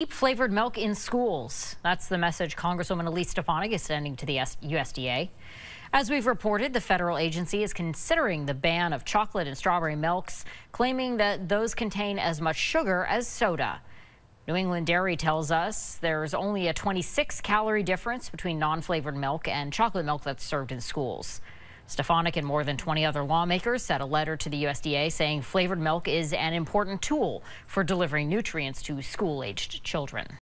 Keep flavored milk in schools. That's the message Congresswoman Elise Stefanik is sending to the USDA. As we've reported, the federal agency is considering the ban of chocolate and strawberry milks, claiming that those contain as much sugar as soda. New England Dairy tells us there's only a 26 calorie difference between non-flavored milk and chocolate milk that's served in schools. Stefanik and more than 20 other lawmakers sent a letter to the USDA saying flavored milk is an important tool for delivering nutrients to school-aged children.